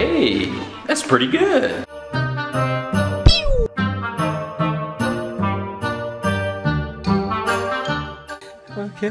Hey, that's pretty good. Okay.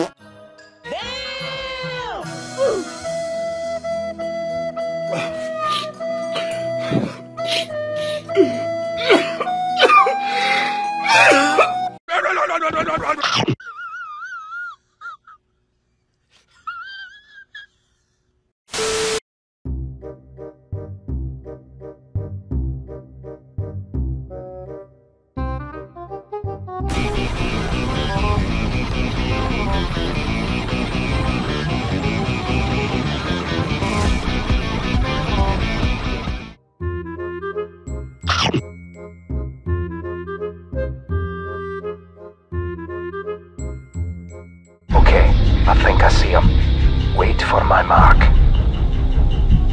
My mark.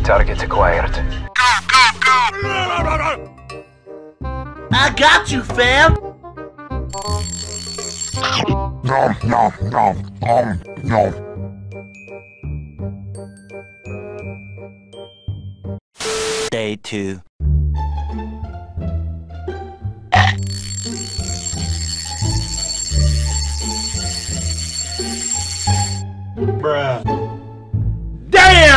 Target acquired. I got you, fam! Nom nom nom nom nom. Day two. Damn,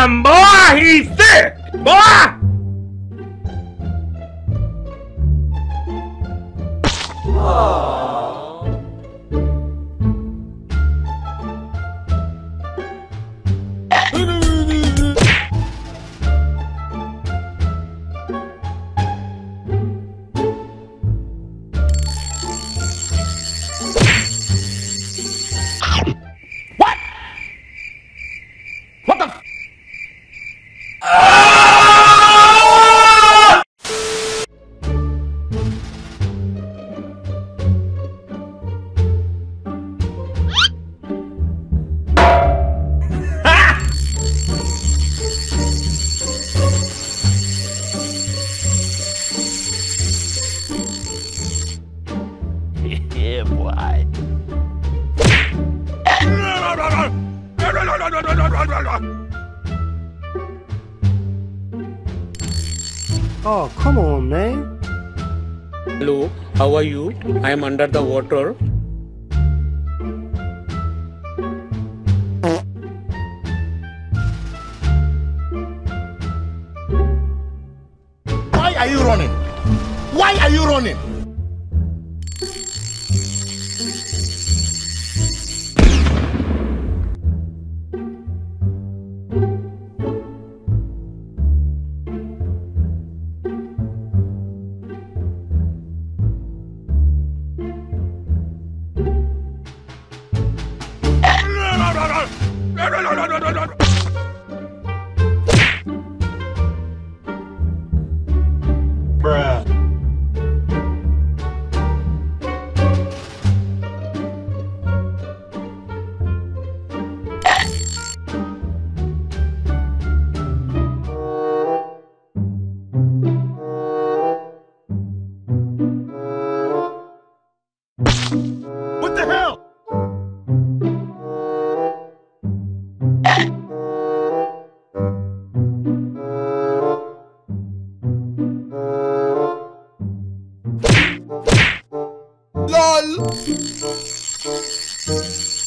morre! Morre! Yeah, boy. Oh, come on, man. Hello, how are you? I am under the water. What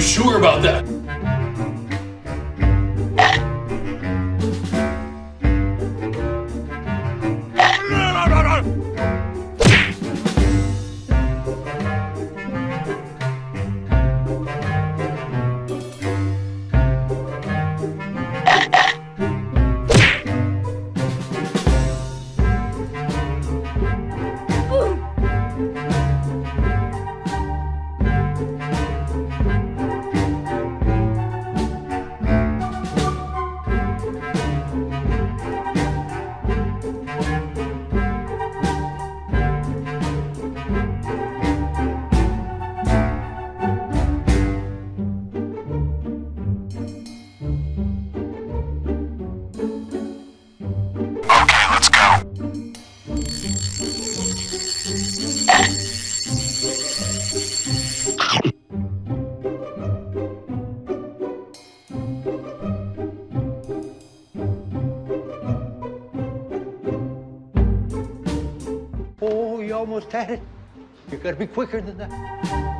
you sure about that? almost had. You gotta be quicker than that.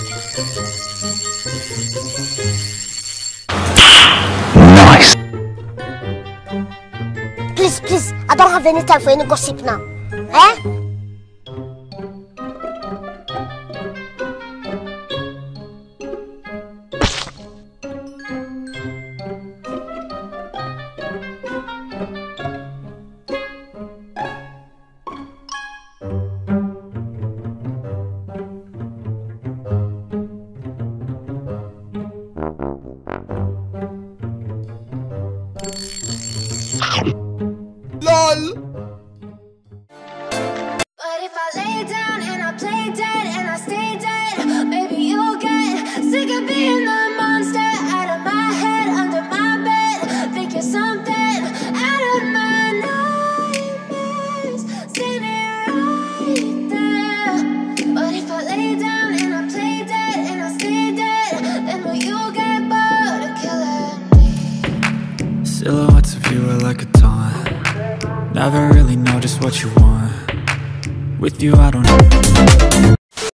vendo o teu no gossip, não. É? الأطفال Never really know just what you want. With you I don't know.